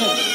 Bible.